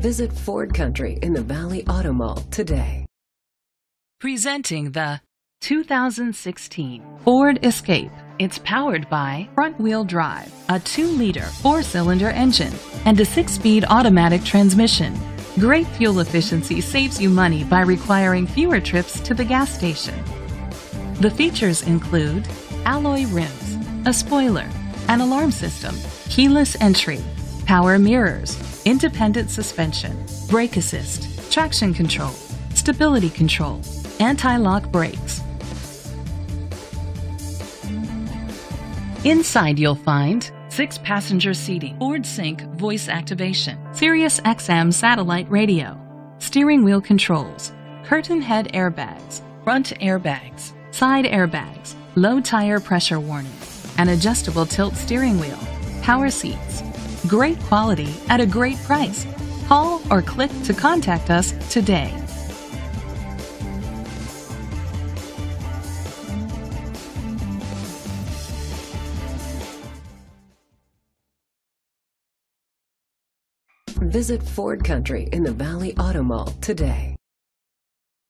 Visit Ford Country in the Valley Auto Mall today. Presenting the 2016 Ford Escape. It's powered by front-wheel drive, a 2-liter 4-cylinder engine, and a 6-speed automatic transmission. Great fuel efficiency saves you money by requiring fewer trips to the gas station. The features include alloy rims, a spoiler, an alarm system, keyless entry, power mirrors, independent suspension, brake assist, traction control, stability control, anti-lock brakes. Inside you'll find six passenger seating, Ford Sync voice activation, Sirius XM satellite radio, steering wheel controls, curtain head airbags, front airbags, side airbags, low tire pressure warning, an adjustable tilt steering wheel, power seats. Great quality at a great price. Call or click to contact us today. Visit Ford Country in the Valley Auto Mall today.